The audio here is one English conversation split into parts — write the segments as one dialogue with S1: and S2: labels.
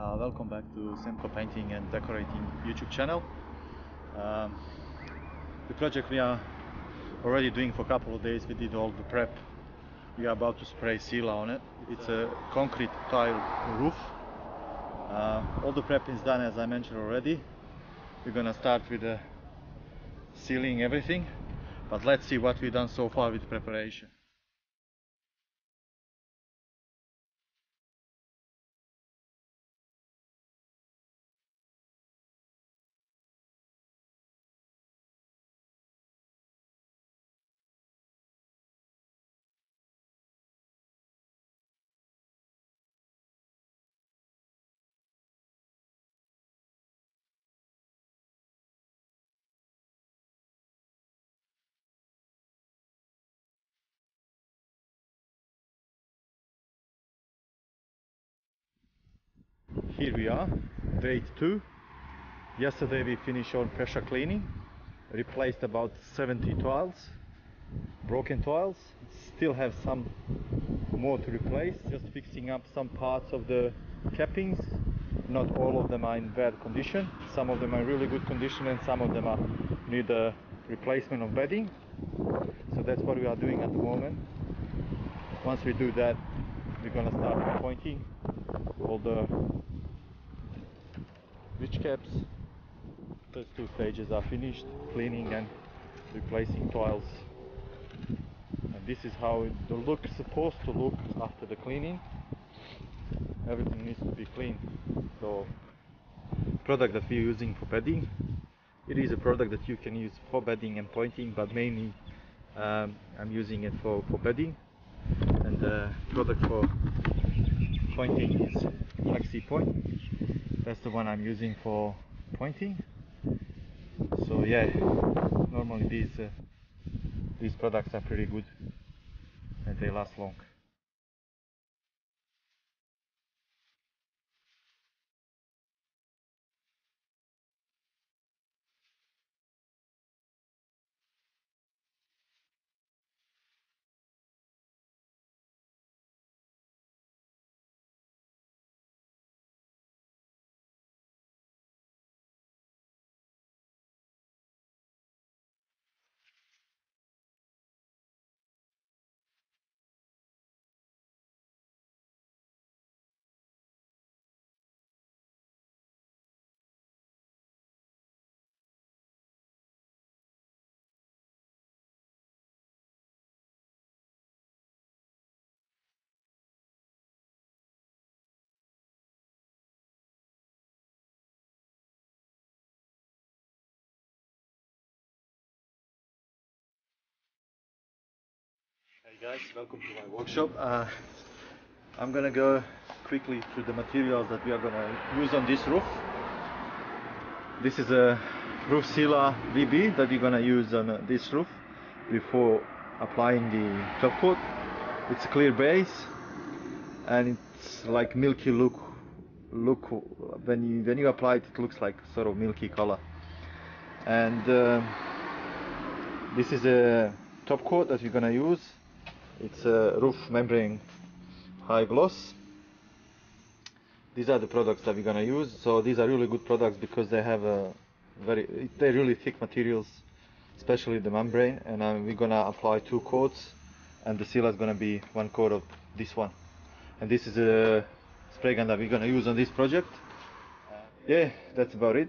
S1: uh, welcome back to SAMCO Painting and Decorating YouTube channel. Um, the project we are already doing for a couple of days, we did all the prep. We are about to spray sealer on it. It's a concrete tile roof. Uh, all the prep is done as I mentioned already. We're gonna start with the sealing everything, but let's see what we've done so far with preparation. Here we are, day 2. Yesterday we finished on pressure cleaning, replaced about 70 tiles, broken tiles. Still have some more to replace, just fixing up some parts of the cappings. Not all of them are in bad condition. Some of them are in really good condition and some of them are need a replacement of bedding. So that's what we are doing at the moment. Once we do that, we're gonna start pointing all the ridge caps. Those two stages are finished, cleaning and replacing tiles. And this is how it, the look is supposed to look after the cleaning. Everything needs to be clean. So product that we're using for bedding, it is a product that you can use for bedding and pointing, but mainly um, I'm using it for, for bedding. And the product for pointing is Flexi Point. That's the one I'm using for pointing. So yeah, normally these uh, these products are pretty good and they last long. Guys, welcome to my workshop. Uh, I'm gonna go quickly through the materials that we are gonna use on this roof. This is a roof sealer VB that we're gonna use on uh, this roof before applying the top coat. It's a clear base and it's like milky look. Look when you when you apply it, it looks like sort of milky color. And uh, this is a top coat that we're gonna use it's a roof membrane high gloss. These are the products that we're gonna use. So these are really good products because they have a very they're really thick materials especially the membrane. And uh, we're gonna apply two coats and the seal is gonna be one coat of this one. And this is a spray gun that we're gonna use on this project. Yeah that's about it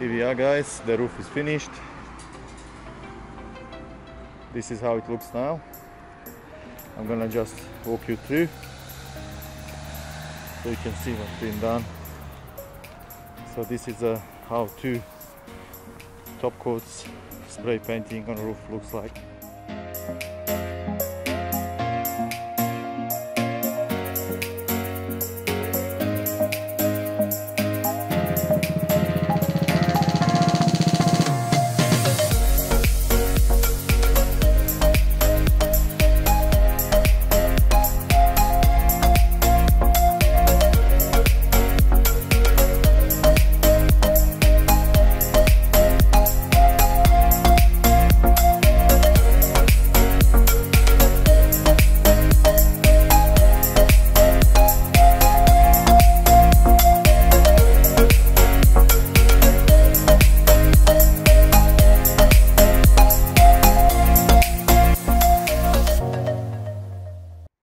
S1: Yeah guys. The roof is finished. This is how it looks now. I'm gonna just walk you through so you can see what's been done. So this is a how to top coats spray painting on a roof looks like